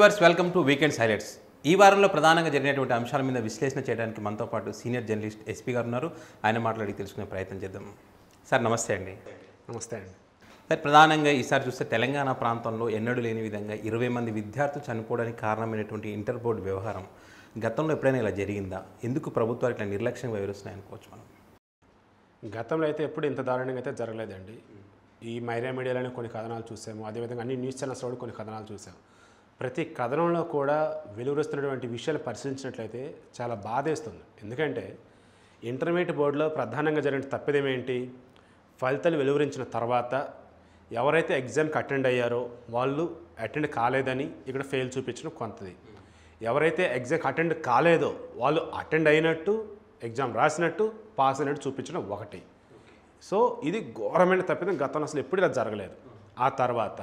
Hi viewers welcome to weekends highlights. ఈ వారంలో ప్రధానంగా జరిగినటువంటి అంశాల మీద విశ్లేషణ చేయడానికి మనతో పాటు సీనియర్ జర్నలిస్ట్ ఎస్పీ గారు ఉన్నారు. ఆయన మాట్లాడి తెలుసుకునే ప్రయత్నం చేద్దాం. సార్ నమస్తే అండి. నమస్తే అండి. సార్ ప్రధానంగా ఈసారి చూస్తే తెలంగాణ ప్రాంతంలో ఎన్నడూ లేని విధంగా ఇరవై మంది విద్యార్థులు చనిపోవడానికి కారణమైనటువంటి ఇంటర్ బోర్డు వ్యవహారం గతంలో ఎప్పుడైనా ఇలా జరిగిందా? ఎందుకు ప్రభుత్వాలు ఇట్లా నిర్లక్ష్యంగా వివరిస్తున్నాయి అనుకోవచ్చు మనం? గతంలో అయితే ఎప్పుడు ఇంత దారుణంగా అయితే జరగలేదండి. ఈ మైరా మీడియాలోనే కొన్ని కథనాలు చూసాము. అదేవిధంగా అన్ని న్యూస్ ఛానల్స్లో కూడా కొన్ని కథనాలు చూసాము. ప్రతి కథనంలో కూడా వెలువరుస్తున్నటువంటి విషయాలు పరిశీలించినట్లయితే చాలా బాధేస్తుంది. ఎందుకంటే ఇంటర్మీడియట్ బోర్డులో ప్రధానంగా జరిగిన తప్పిదమేంటి? ఫలితాలు వెలువరించిన తర్వాత ఎవరైతే ఎగ్జామ్కి అటెండ్ అయ్యారో వాళ్ళు అటెండ్ కాలేదని ఇక్కడ ఫెయిల్ చూపించడం కొంతది. ఎవరైతే ఎగ్జామ్కి అటెండ్ కాలేదో వాళ్ళు అటెండ్ అయినట్టు ఎగ్జామ్ రాసినట్టు పాస్ అయినట్టు చూపించడం ఒకటి. సో ఇది ఘోరమైన తప్పిదం. గతంలో అసలు ఎప్పుడు ఇలా జరగలేదు. ఆ తర్వాత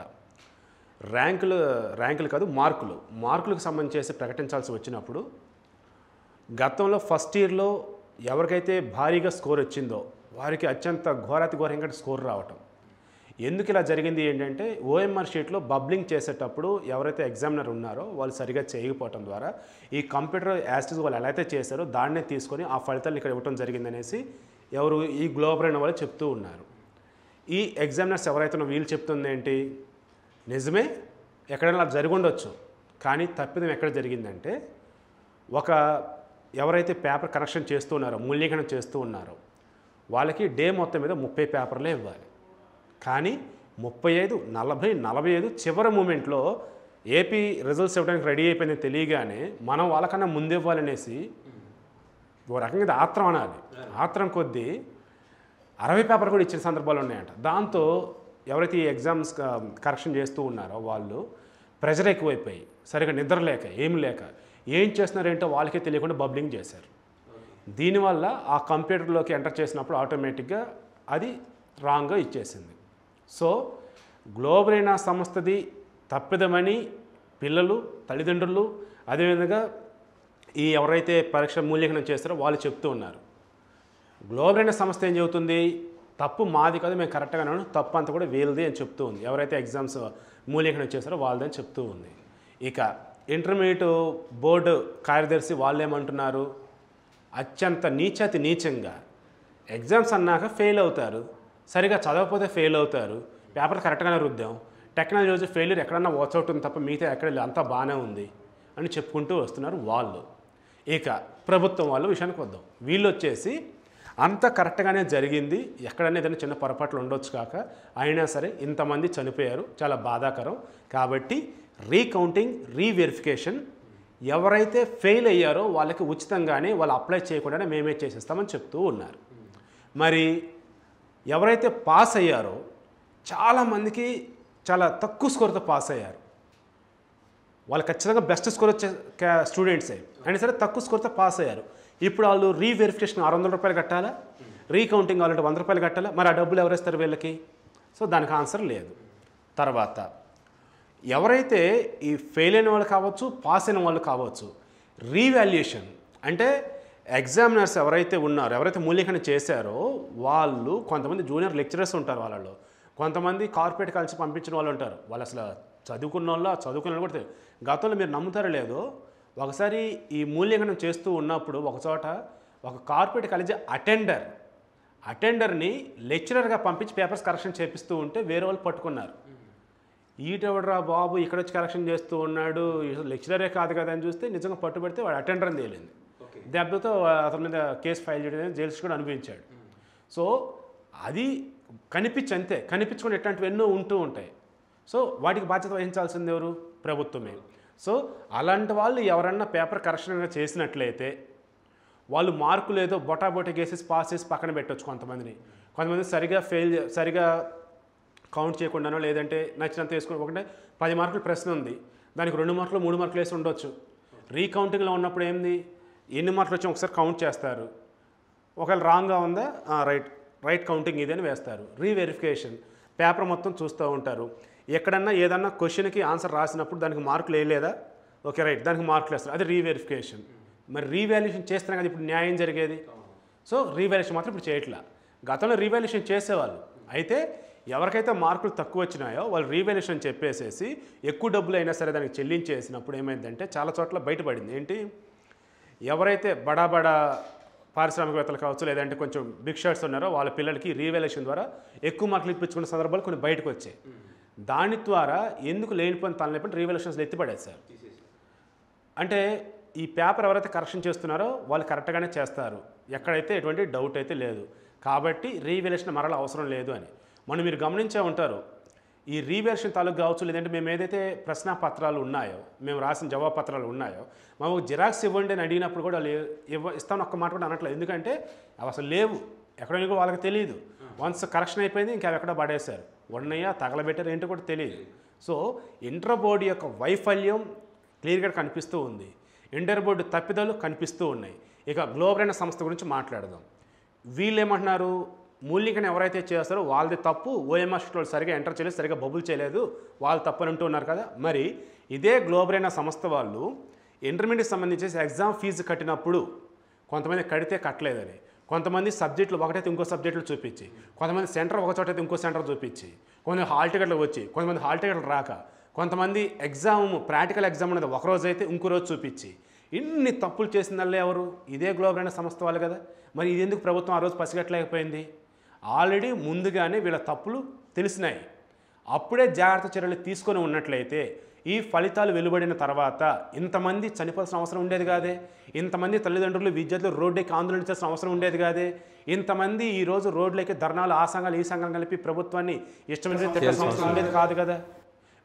ర్యాంకులు ర్యాంకులు కాదు మార్కులు. మార్కులకు సంబంధించి ప్రకటించాల్సి వచ్చినప్పుడు గతంలో ఫస్ట్ ఇయర్లో ఎవరికైతే భారీగా స్కోర్ వచ్చిందో వారికి అత్యంత ఘోరాతి ఘోరంగా స్కోర్ రావటం. ఎందుకు ఇలా జరిగింది ఏంటంటే ఓఎంఆర్ షీట్లో బబ్లింగ్ చేసేటప్పుడు ఎవరైతే ఎగ్జామినర్ ఉన్నారో వాళ్ళు సరిగా చేయకపోవటం ద్వారా ఈ కంప్యూటర్ యాస్టిస్ వాళ్ళు ఎలా అయితే చేశారో దాన్నే తీసుకొని ఆ ఫలితాలు ఇక్కడ ఇవ్వటం జరిగిందనేసి ఎవరు ఈ గ్లోబల్ అయిన వాళ్ళు చెప్తూ ఉన్నారు. ఈ ఎగ్జామినర్స్ ఎవరైతే వీళ్ళు చెప్తుంది ఏంటి నిజమే ఎక్కడైనా జరిగి ఉండొచ్చు. కానీ తప్పిదం ఎక్కడ జరిగిందంటే ఒక ఎవరైతే పేపర్ కరెక్షన్ చేస్తూ ఉన్నారో మూల్యాంకనం చేస్తూ ఉన్నారో వాళ్ళకి డే మొత్తం మీద ముప్పై పేపర్లే ఇవ్వాలి. కానీ ముప్పై ఐదు నలభై నలభై ఐదు చివరి మూమెంట్లో ఏపీ రిజల్ట్స్ ఇవ్వడానికి రెడీ అయిపోయింది తెలియగానే మనం వాళ్ళకన్నా ముందు ఇవ్వాలనేసి ఓ రకంగా ఇది ఆత్రం అనాలి. ఆత్రం కొద్దీ అరవై పేపర్ కూడా ఇచ్చిన సందర్భాలు ఉన్నాయంట. దాంతో ఎవరైతే ఈ ఎగ్జామ్స్ కరెక్షన్ చేస్తూ ఉన్నారో వాళ్ళు ప్రెజర్ ఎక్కువైపోయి సరిగా నిద్ర లేక ఏం లేక ఏం చేస్తున్నారేంటో వాళ్ళకే తెలియకుండా బబ్లింగ్ చేశారు. దీనివల్ల ఆ కంప్యూటర్లోకి ఎంటర్ చేసినప్పుడు ఆటోమేటిక్గా అది రాంగ్గా ఇచ్చేసింది. సో గ్లోబలైన సంస్థది తప్పిదమని పిల్లలు తల్లిదండ్రులు అదేవిధంగా ఈ ఎవరైతే పరీక్ష మూల్యాంకనం చేస్తారో వాళ్ళు చెప్తూ ఉన్నారు. గ్లోబల్ అయిన సంస్థ ఏం చెబుతుంది? తప్పు మాది కాదు మేము కరెక్ట్గా ఉన్నాను తప్పు అంతా కూడా వీళ్ళది అని చెప్తూ ఉంది. ఎవరైతే ఎగ్జామ్స్ మూల్యాంకనం చేస్తారో వాళ్ళది అని చెప్తూ ఉంది. ఇక ఇంటర్మీడియట్ బోర్డు కార్యదర్శి వాళ్ళు ఏమంటున్నారు అత్యంత నీచాతి నీచంగా ఎగ్జామ్స్ అన్నాక ఫెయిల్ అవుతారు. సరిగా చదవకపోతే ఫెయిల్ అవుతారు. పేపర్ కరెక్ట్గానే రుద్దాం. టెక్నాలజీ ఫెయిల్యూర్ ఎక్కడన్నా వాచౌట్ ఉంది తప్ప మిగతా ఎక్కడ అంతా బాగానే ఉంది అని చెప్పుకుంటూ వస్తున్నారు వాళ్ళు. ఇక ప్రభుత్వం వాళ్ళు విషయానికి వద్దాం. వీళ్ళు వచ్చేసి అంత కరెక్ట్గానే జరిగింది. ఎక్కడన్నా ఏదైనా చిన్న పొరపాట్లు ఉండొచ్చు కాక అయినా సరే ఇంతమంది చనిపోయారు. చాలా బాధాకరం. కాబట్టి రీకౌంటింగ్ రీవెరిఫికేషన్ ఎవరైతే ఫెయిల్ అయ్యారో వాళ్ళకి ఉచితంగానే వాళ్ళు అప్లై చేయకుండానే మేమే చేసేస్తామని చెప్తూ ఉన్నారు. మరి ఎవరైతే పాస్ అయ్యారో చాలామందికి చాలా తక్కువ స్కోర్తో పాస్ అయ్యారు. వాళ్ళు ఖచ్చితంగా బెస్ట్ స్కోర్ వచ్చే స్టూడెంట్సే. అయినా సరే తక్కువ స్కోర్తో పాస్ అయ్యారు. ఇప్పుడు వాళ్ళు రీవెరిఫికేషన్ ఆరు వందల రూపాయలు కట్టాలా? రీకౌంటింగ్ కావాలంటే వంద రూపాయలు కట్టాలా? మరి ఆ డబ్బులు ఎవరేస్తారు వీళ్ళకి? సో దానికి ఆన్సర్ లేదు. తర్వాత ఎవరైతే ఈ ఫెయిల్ అయిన వాళ్ళు కావచ్చు పాస్ అయిన వాళ్ళు కావచ్చు రీవాల్యుయేషన్ అంటే ఎగ్జామినర్స్ ఎవరైతే ఉన్నారో ఎవరైతే మూల్యాంకనం చేశారో వాళ్ళు కొంతమంది జూనియర్ లెక్చరర్స్ ఉంటారు వాళ్ళలో. కొంతమంది కార్పొరేట్ కలిసి పంపించిన వాళ్ళు ఉంటారు. వాళ్ళు అసలు చదువుకున్న వాళ్ళు చదువుకున్న వాళ్ళు కూడా గతంలో మీరు నమ్ముతారో లేదో ఒకసారి ఈ మూల్యాంకనం చేస్తూ ఉన్నప్పుడు ఒకచోట ఒక కార్పొరేట్ కాలేజీ అటెండర్ అటెండర్ని లెక్చరర్గా పంపించి పేపర్స్ కరెక్షన్ చేపిస్తూ ఉంటే వేరే వాళ్ళు పట్టుకున్నారు. ఈటెవడరా బాబు ఇక్కడ వచ్చి కరెక్షన్ చేస్తూ ఉన్నాడు లెక్చరరే కాదు కదా అని చూస్తే నిజంగా పట్టుబడితే వాడు అటెండర్ అని తేలింది దెబ్బతో అతని మీద కేసు ఫైల్ చేయడం జైల్స్ కూడా అనుభవించాడు. సో అది కనిపించి అంతే కనిపించుకుని ఇట్లాంటివి ఎన్నో ఉంటూ ఉంటాయి. సో వాటికి బాధ్యత వహించాల్సింది ఎవరు? ప్రభుత్వమే. సో అలాంటి వాళ్ళు ఎవరన్నా పేపర్ కరెక్షన్ చేసినట్లయితే వాళ్ళు మార్కులు ఏదో బొటాబొట కేసెస్ పాస్ చేసి పక్కన పెట్టొచ్చు కొంతమందిని. కొంతమంది సరిగా ఫెయిల్ సరిగా కౌంట్ చేయకుండానో లేదంటే నచ్చినంత వేసుకుని ఒకటే పది మార్కులు ప్రశ్న ఉంది. దానికి రెండు మార్కులు మూడు మార్కులు వేసి ఉండొచ్చు. రీకౌంటింగ్లో ఉన్నప్పుడు ఏంది? ఎన్ని మార్కులు వచ్చి ఒకసారి కౌంట్ చేస్తారు? ఒకవేళ రాంగ్గా ఉందా? రైట్ రైట్ కౌంటింగ్ ఇది అని వేస్తారు. రీవెరిఫికేషన్. పేపర్ మొత్తం చూస్తూ ఉంటారు. ఎక్కడన్నా ఏదన్నా క్వశ్చన్కి ఆన్సర్ రాసినప్పుడు దానికి మార్కులు వేయలేదా? Okay right. దానికి మార్కులు వేస్తారు. అది రీవెరిఫికేషన్. మరి రీవాల్యుయేషన్ చేస్తేనే కదా ఇప్పుడు న్యాయం జరిగేది? సో రీవాల్యుయేషన్ మాత్రం ఇప్పుడు చేయట్లా. గతంలో రీవాల్యుయేషన్ చేసేవాళ్ళు. అయితే ఎవరికైతే మార్కులు తక్కువ వచ్చినాయో వాళ్ళు రీవాల్యుయేషన్ చెప్పేసేసి ఎక్కువ డబ్బులు అయినా సరే దానికి చెల్లించేసినప్పుడు ఏమైందంటే చాలా చోట్ల బయటపడింది. ఏంటి? ఎవరైతే బడా బడా పారిశ్రామికవేత్తలు కావచ్చు లేదంటే కొంచెం బిగ్ షర్ట్స్ ఉన్నారో వాళ్ళ పిల్లలకి రీవాల్యుయేషన్ ద్వారా ఎక్కువ మార్కులు ఇప్పించుకున్న సందర్భాలు కొన్ని బయటకు వచ్చాయి. దాని ద్వారా ఎందుకు లేనిపోయిన తనలేపని రీవాల్యుయేషన్స్ ఎత్తిపడేశారు అంటే ఈ పేపర్ ఎవరైతే కరెక్షన్ చేస్తున్నారో వాళ్ళు కరెక్ట్గానే చేస్తారు. ఎక్కడైతే ఎటువంటి డౌట్ అయితే లేదు. కాబట్టి రీవాల్యుయేషన్ మరల అవసరం లేదు అని. మనం మీరు గమనించే ఉంటారు. ఈ రీవాల్యుయేషన్ తాలూకు కావచ్చు లేదంటే మేము ఏదైతే ప్రశ్న పత్రాలు ఉన్నాయో మేము రాసిన జవాబు పత్రాలు ఉన్నాయో మాకు జిరాక్స్ ఇవ్వండి అని అడిగినప్పుడు కూడా వాళ్ళు ఇవ్వ ఇస్తాను ఒక్క మాట కూడా అనట్లేదు. ఎందుకంటే అవి అసలు లేవు. ఎక్కడో కూడా వాళ్ళకి తెలియదు వన్స్ కరెక్షన్ అయిపోయింది ఇంకా అవి ఎక్కడ పడేశారు. ఉన్నయ్యా తగలబెట్టారు ఏంటో కూడా తెలియదు. సో ఇంటర్ బోర్డు యొక్క వైఫల్యం క్లియర్గా కనిపిస్తూ ఉంది. ఇంటర్ బోర్డు తప్పిదాలు కనిపిస్తూ ఉన్నాయి. ఇక గ్లోబల్ అయిన సంస్థ గురించి మాట్లాడదాం. వీళ్ళు ఏమంటున్నారు మూల్యాంకనం ఎవరైతే చేస్తారో వాళ్ళది తప్పు. ఓఎంఆర్ వాళ్ళు సరిగా ఎంటర్ చేయలేదు సరిగా బబుల్ చేయలేదు. వాళ్ళు తప్పని అంటూ ఉన్నారు కదా. మరి ఇదే గ్లోబల్ అయిన సంస్థ వాళ్ళు ఇంటర్మీడియట్ సంబంధించి ఎగ్జామ్ ఫీజు కట్టినప్పుడు కొంతమంది కడితే కట్టలేదని. కొంతమంది సబ్జెక్టులు ఒకటైతే ఇంకో సబ్జెక్టులు చూపించి కొంతమంది సెంటర్ ఒక చోట అయితే ఇంకో సెంటర్ చూపించి కొంతమంది హాల్ టికెట్లు వచ్చి కొంతమంది హాల్ టికెట్లు రాక కొంతమంది ఎగ్జామ్ ప్రాక్టికల్ ఎగ్జామ్ అనేది ఒక రోజు అయితే ఇంకో రోజు చూపించి ఇన్ని తప్పులు చేసిందల్లే ఎవరు? ఇదే గ్లోబల్ అయిన సంస్థ వాళ్ళు కదా. మరి ఇది ఎందుకు ప్రభుత్వం ఆ రోజు పసిగట్టలేకపోయింది? ఆల్రెడీ ముందుగానే వీళ్ళ తప్పులు తెలిసినాయి. అప్పుడే జాగ్రత్త చర్యలు తీసుకొని ఉన్నట్లయితే ఈ ఫలితాలు వెలువడిన తర్వాత ఇంతమంది చనిపోవాల్సిన అవసరం ఉండేది కాదే. ఇంతమంది తల్లిదండ్రులు విద్యార్థులు రోడ్డుకి ఆందోళన చేసిన అవసరం ఉండేది కాదే. ఇంతమంది ఈ రోజు రోడ్లకి ధర్నాలు ఆ సంఘాలు ఈ సంఘాలు కలిపి ప్రభుత్వాన్ని ఇష్టమైన తిట్టాల్సిన అవసరం ఉండేది కాదు కదా.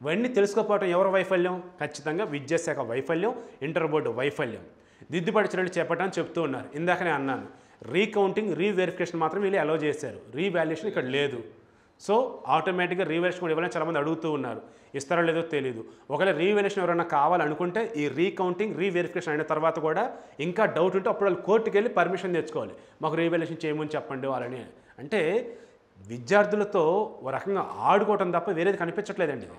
ఇవన్నీ తెలుసుకోకపోవటం ఎవరి వైఫల్యం? ఖచ్చితంగా విద్యాశాఖ వైఫల్యం ఇంటర్ బోర్డు వైఫల్యం. దిద్దుబాటు చర్యలు చేపట్టని చెప్తూ ఉన్నారు. ఇందాకనే అన్నాను. రీకౌంటింగ్ రీవెరిఫికేషన్ మాత్రం వీళ్ళు అలౌ చేశారు. రీవాల్యుయేషన్ ఇక్కడ లేదు. సో ఆటోమేటిక్గా రీవాల్యుయేషన్ కూడా ఇవ్వాలని చాలామంది అడుగుతూ ఉన్నారు. ఇస్తారో లేదో తెలియదు ఒకవేళ రీవాల్యుయేషన్ ఎవరైనా కావాలనుకుంటే ఈ రీకౌంటింగ్ రీవెరిఫికేషన్ అయిన తర్వాత కూడా ఇంకా డౌట్ ఉంటే అప్పుడు వాళ్ళు కోర్టుకి వెళ్ళి పర్మిషన్ తెచ్చుకోవాలి. మాకు రీవాల్యుయేషన్ చేయమని చెప్పండి వాళ్ళని. అంటే విద్యార్థులతో ఓ రకంగా ఆడుకోవటం తప్ప వేరేది కనిపించట్లేదండి. ఇది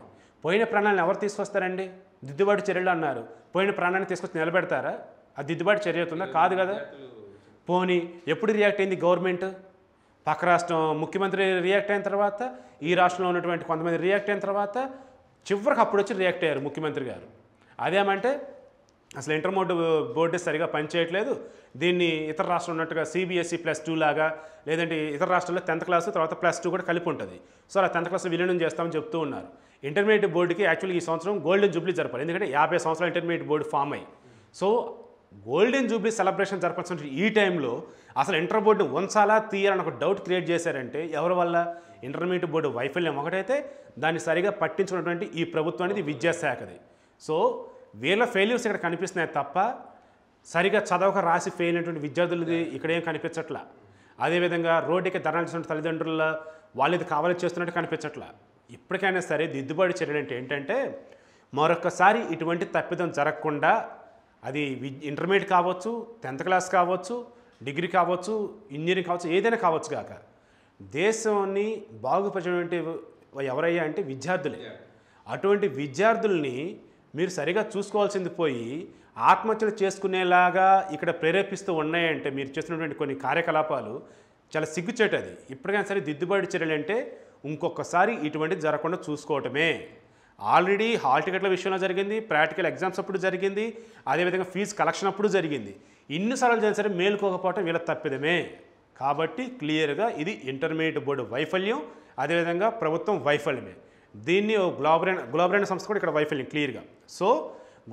పోయిన ప్రాణాలను ఎవరు తీసుకొస్తారండి? దిద్దుబాటు చర్యలు అన్నారు. పోయిన ప్రాణాన్ని తీసుకొచ్చి నిలబెడతారా? ఆ దిద్దుబాటు చర్య అవుతుందా? కాదు కదా. పోనీ ఎప్పుడు రియాక్ట్ అయింది గవర్నమెంట్? పక్క రాష్ట్రం ముఖ్యమంత్రి రియాక్ట్ అయిన తర్వాత ఈ రాష్ట్రంలో ఉన్నటువంటి కొంతమంది రియాక్ట్ అయిన తర్వాత చివరికి అప్పుడు వచ్చి రియాక్ట్ అయ్యారు ముఖ్యమంత్రి గారు. అదేమంటే అసలు ఇంటర్మోడ్ బోర్డు సరిగా పనిచేయట్లేదు. దీన్ని ఇతర రాష్ట్రం ఉన్నట్టుగా సిబిఎస్ఈ ప్లస్ టూ లాగా లేదంటే ఇతర రాష్ట్రాల్లో టెన్త్ క్లాస్ తర్వాత ప్లస్ టూ కూడా కలిపి ఉంటుంది. సో అలా టెన్త్ క్లాస్ విలీనం చేస్తామని చెప్తూ ఉన్నారు. ఇంటర్మీడియట్ బోర్డుకి యాక్చువల్లీ ఈ సంవత్సరం గోల్డెన్ జూబ్లీ జరపాలి. ఎందుకంటే యాభై సంవత్సరాలు ఇంటర్మీడియట్ బోర్డు ఫామ్ అయ్యి. సో గోల్డెన్ జూబ్లీ సెలబ్రేషన్ జరపాల్సిన ఈ టైంలో అసలు ఇంటర్ బోర్డు ఉంచాలా తీయాలని ఒక డౌట్ క్రియేట్ చేశారంటే ఎవరి వల్ల? ఇంటర్మీడియట్ బోర్డు వైఫల్యం ఒకటైతే దాన్ని సరిగా పట్టించుకున్నటువంటి ఈ ప్రభుత్వం అనేది విద్యాశాఖది. సో వీళ్ళ ఫెయిల్యూర్స్ ఇక్కడ కనిపిస్తున్నాయి తప్ప సరిగా చదవక రాసి ఫెయిల్ అయినటువంటి విద్యార్థులది ఇక్కడ ఏం కనిపించట్లా? అదేవిధంగా రోడ్డుకి ధర్నాలు చేస్తున్న తల్లిదండ్రుల వాళ్ళది కావాలి చేస్తున్నట్టు కనిపించట్లా? ఇప్పటికైనా సరే దిద్దుబాటు చర్యలు అంటే ఏంటంటే మరొకసారి ఇటువంటి తప్పిదం జరగకుండా అది ఇంటర్మీడియట్ కావచ్చు టెన్త్ క్లాస్ కావచ్చు డిగ్రీ కావచ్చు ఇంజనీరింగ్ కావచ్చు ఏదైనా కావచ్చు కాక దేశాన్ని బాగుపరిచినటువంటి ఎవరయ్యా అంటే విద్యార్థులే. అటువంటి విద్యార్థుల్ని మీరు సరిగా చూసుకోవాల్సింది పోయి ఆత్మహత్యలు చేసుకునేలాగా ఇక్కడ ప్రేరేపిస్తూ ఉన్నాయంటే మీరు చేస్తున్నటువంటి కొన్ని కార్యకలాపాలు చాలా సిగ్గుచేటు అది. ఇప్పటికైనా సరే దిద్దుబాటు చర్యలు అంటే ఇంకొకసారి ఇటువంటిది జరగకుండా చూసుకోవటమే. ఆల్రెడీ హాల్ టికెట్ల విషయంలో జరిగింది ప్రాక్టికల్ ఎగ్జామ్స్ అప్పుడు జరిగింది అదేవిధంగా ఫీజు కలెక్షన్ అప్పుడు జరిగింది. ఇన్నిసార్లు జరిగిన సరే మేలుకోకపోవటం వీళ్ళ తప్పిదమే. కాబట్టి క్లియర్గా ఇది ఇంటర్మీడియట్ బోర్డు వైఫల్యం అదేవిధంగా ప్రభుత్వం వైఫల్యమే. దీన్ని గ్లోబరైన్ గ్లోబరైన్ సంస్థ కూడా ఇక్కడ వైఫల్యం క్లియర్గా. సో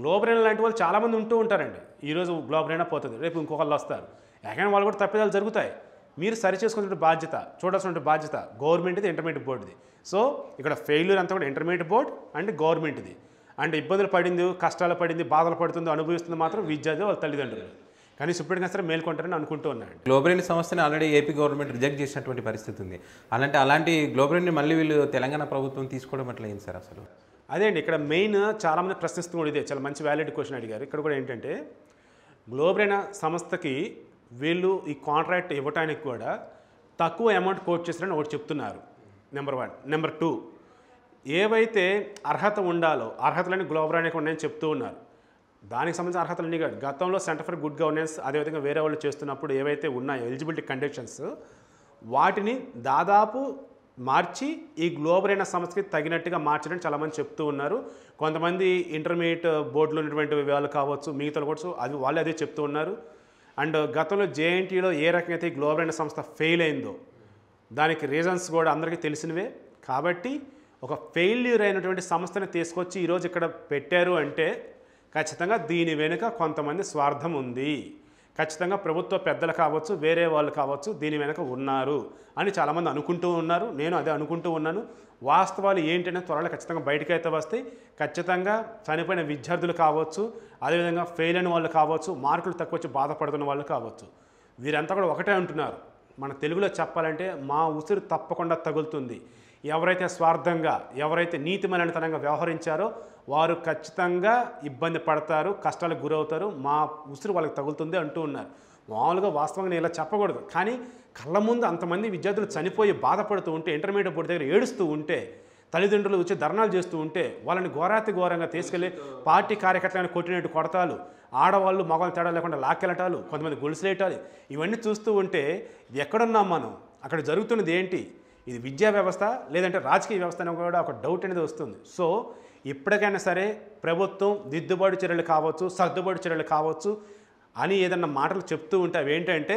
గ్లోబరైన్ లాంటి వాళ్ళు చాలామంది ఉంటూ ఉంటారండి. ఈరోజు గ్లోబరైనా పోతుంది రేపు ఇంకొకళ్ళు వస్తారు. ఎక్కడైనా వాళ్ళు కూడా తప్పిదాలు జరుగుతాయి. మీరు సరి చేసుకునే బాధ్యత చూడాల్సిన బాధ్యత గవర్నమెంట్ది ఇంటర్మీడియట్ బోర్డుది. సో ఇక్కడ ఫెయిల్యూర్ అంతా కూడా ఇంటర్మీడియట్ బోర్డ్ అండ్ గవర్నమెంట్ది అండ్ ఇబ్బందులు పడింది కష్టాలు పడింది బాధలు పడుతుంది అనుభవిస్తుంది మాత్రం విద్యార్థి వాళ్ళ తల్లిదండ్రులు. కనీసం ఇప్పటికైనా సరే మేల్కొంటారని అనుకుంటూ ఉన్నాను గ్లోబల్ సంస్థని ఆల్రెడీ ఏపీ గవర్నమెంట్ రిజెక్ట్ చేసినటువంటి పరిస్థితి ఉంది. అలాంటి అలాంటి గ్లోబల్ని మళ్ళీ వీళ్ళు తెలంగాణ ప్రభుత్వం తీసుకోవడం అట్లా ఏంటి సార్ అసలు? అదే అండి ఇక్కడ మెయిన్ చాలామంది ప్రశ్నిస్తూ కూడా ఇదే చాలా మంచి వ్యాలిడ్ క్వశ్చన్ అడిగారు. ఇక్కడ కూడా ఏంటంటే గ్లోబరైన సంస్థకి వీళ్ళు ఈ కాంట్రాక్ట్ ఇవ్వటానికి కూడా తక్కువ అమౌంట్ కోట్ చేస్తారని ఒకటి చెప్తున్నారు. Number one. నెంబర్ టూ ఏవైతే అర్హత ఉండాలో అర్హతలని అనేక ఉన్నాయని చెప్తూ ఉన్నారు. దానికి సంబంధించిన అర్హతలన్నీ కాదు. గతంలో సెంటర్ ఫర్ గుడ్ గవర్నెన్స్ అదేవిధంగా వేరే వాళ్ళు చేస్తున్నప్పుడు ఏవైతే ఉన్నాయో ఎలిజిబిలిటీ కండిషన్స్ వాటిని దాదాపు మార్చి ఈ గ్లోబల్ అయిన సంస్థకి తగినట్టుగా మార్చడం చాలామంది చెప్తూ ఉన్నారు. కొంతమంది ఇంటర్మీడియట్ బోర్డులో ఉన్నటువంటి వాళ్ళు కావచ్చు మిగతా కూడా అది వాళ్ళు అదే చెప్తూ ఉన్నారు. అండ్ గతంలో జేఎన్టీలో ఏ రకంగా అయితే ఈ గ్లోబల్ అయిన సంస్థ ఫెయిల్ అయిందో దానికి రీజన్స్ కూడా అందరికీ తెలిసినవే. కాబట్టి ఒక ఫెయిల్యూర్ అయినటువంటి సంస్థని తీసుకొచ్చి ఈరోజు ఇక్కడ పెట్టారు అంటే ఖచ్చితంగా దీని వెనుక కొంతమంది స్వార్థం ఉంది. ఖచ్చితంగా ప్రభుత్వ పెద్దలు కావచ్చు వేరే వాళ్ళు కావచ్చు దీని వెనుక ఉన్నారు అని చాలామంది అనుకుంటూ ఉన్నారు. నేను అదే అనుకుంటూ ఉన్నాను. వాస్తవాలు ఏంటనే త్వరలో ఖచ్చితంగా బయటకు అయితే వస్తాయి. ఖచ్చితంగా చనిపోయిన విద్యార్థులు కావచ్చు అదేవిధంగా ఫెయిల్ అయిన వాళ్ళు కావచ్చు మార్కులు తక్కువ వచ్చి బాధపడుతున్న వాళ్ళు కావచ్చు. వీరంతా కూడా ఒకటే అంటున్నారు. మన తెలుగులో చెప్పాలంటే మా ఉసిరు తప్పకుండా తగులుతుంది. ఎవరైతే స్వార్థంగా ఎవరైతే నీతిమలనితనంగా వ్యవహరించారో వారు ఖచ్చితంగా ఇబ్బంది పడతారు కష్టాలకు గురవుతారు. మా ఉసిరు వాళ్ళకి తగులుతుంది అంటూ ఉన్నారు. మామూలుగా వాస్తవంగా నేను ఇలా చెప్పకూడదు. కానీ కళ్ళ ముందు అంతమంది విద్యార్థులు చనిపోయి బాధపడుతూ ఉంటే ఇంటర్మీడియట్ బోర్డు దగ్గర ఏడుస్తూ ఉంటే తల్లిదండ్రులు వచ్చి ధర్నాలు చేస్తూ ఉంటే వాళ్ళని ఘోరాతి ఘోరంగా తీసుకెళ్ళి పార్టీ కార్యకర్తలను కొట్టినట్టు కొడతాలు. ఆడవాళ్ళు మగవాళ్ళు తేడా లేకుండా లాక్కెళ్ళటాలు కొంతమంది గొలుసులేయటాలు ఇవన్నీ చూస్తూ ఉంటే ఎక్కడున్నాం మనం? అక్కడ జరుగుతున్నది ఏంటి? ఇది విద్యా వ్యవస్థ లేదంటే రాజకీయ వ్యవస్థ అని కూడా ఒక డౌట్ అనేది వస్తుంది. సో ఇప్పటికైనా సరే ప్రభుత్వం దిద్దుబాటు చర్యలు కావచ్చు సర్దుబాటు చర్యలు కావచ్చు అని ఏదన్నా మాటలు చెప్తూ ఉంటే అవి ఏంటంటే